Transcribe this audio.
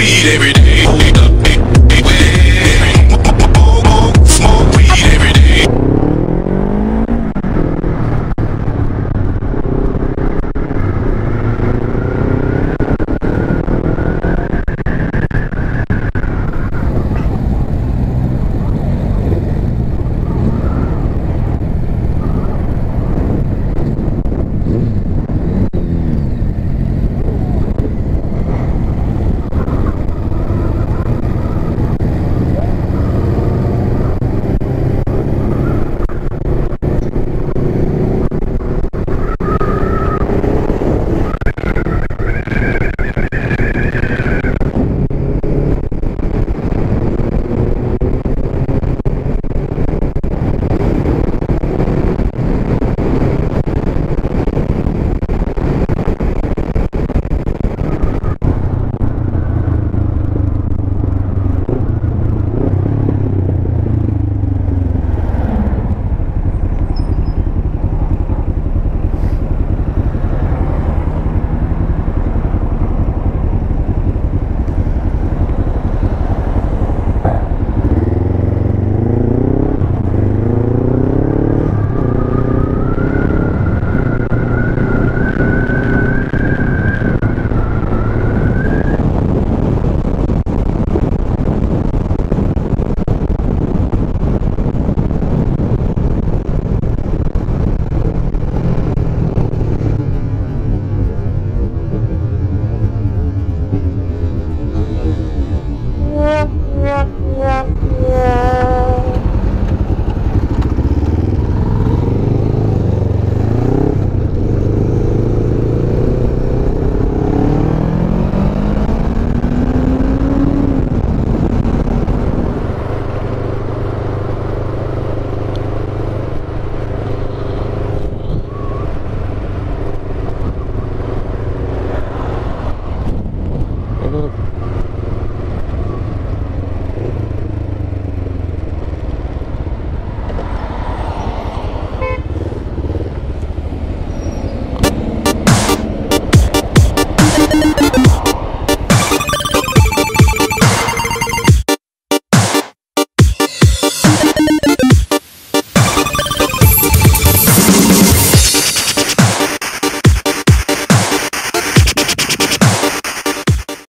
weed every day.